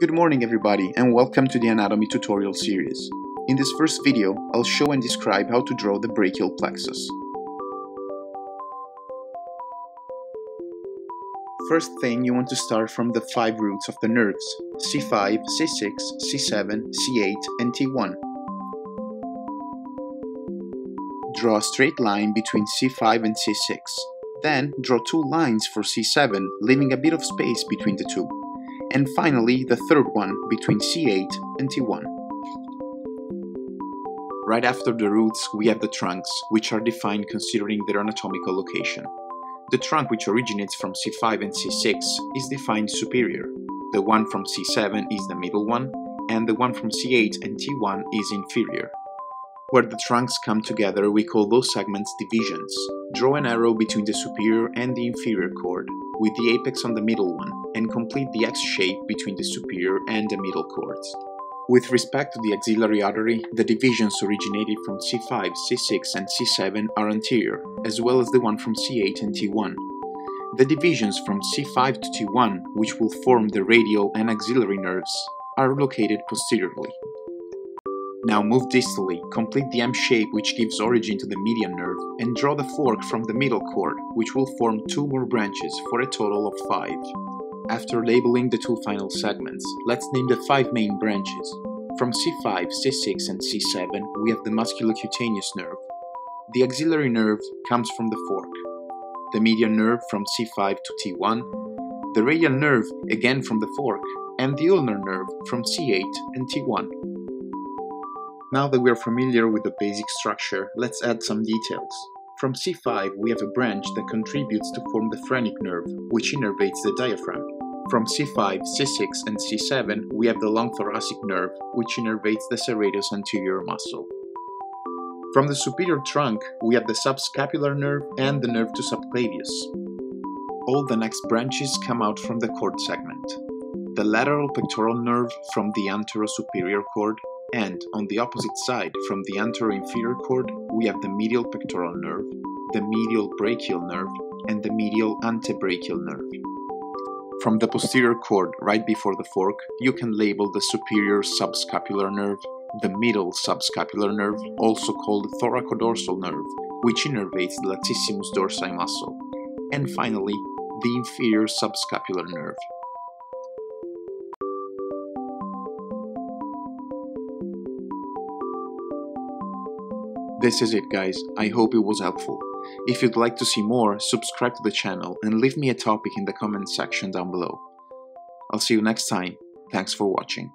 Good morning everybody and welcome to the anatomy tutorial series. In this first video, I'll show and describe how to draw the brachial plexus. First thing, you want to start from the five roots of the nerves, C5, C6, C7, C8, and T1. Draw a straight line between C5 and C6. Then, draw two lines for C7, leaving a bit of space between the two and finally the third one between C8 and T1. Right after the roots we have the trunks, which are defined considering their anatomical location. The trunk which originates from C5 and C6 is defined superior, the one from C7 is the middle one, and the one from C8 and T1 is inferior. Where the trunks come together we call those segments divisions. Draw an arrow between the superior and the inferior cord, with the apex on the middle one, and complete the X shape between the superior and the middle cords. With respect to the axillary artery, the divisions originated from C5, C6 and C7 are anterior, as well as the one from C8 and T1. The divisions from C5 to T1, which will form the radial and axillary nerves, are located posteriorly. Now move distally, complete the M shape which gives origin to the median nerve, and draw the fork from the middle cord, which will form two more branches for a total of five. After labeling the two final segments, let's name the five main branches. From C5, C6 and C7 we have the musculocutaneous nerve. The axillary nerve comes from the fork. The median nerve from C5 to T1, the radial nerve again from the fork, and the ulnar nerve from C8 and T1. Now that we are familiar with the basic structure, let's add some details. From C5 we have a branch that contributes to form the phrenic nerve, which innervates the diaphragm. From C5, C6 and C7 we have the long thoracic nerve, which innervates the serratus anterior muscle. From the superior trunk we have the subscapular nerve and the nerve to subclavius. All the next branches come out from the cord segment. The lateral pectoral nerve from the anterosuperior cord and on the opposite side from the anteroinferior cord we have the medial pectoral nerve, the medial brachial nerve, and the medial antebrachial nerve. From the posterior cord right before the fork, you can label the superior subscapular nerve, the middle subscapular nerve, also called thoracodorsal nerve, which innervates the latissimus dorsi muscle, and finally, the inferior subscapular nerve, This is it guys, I hope it was helpful. If you'd like to see more, subscribe to the channel and leave me a topic in the comment section down below. I'll see you next time, thanks for watching.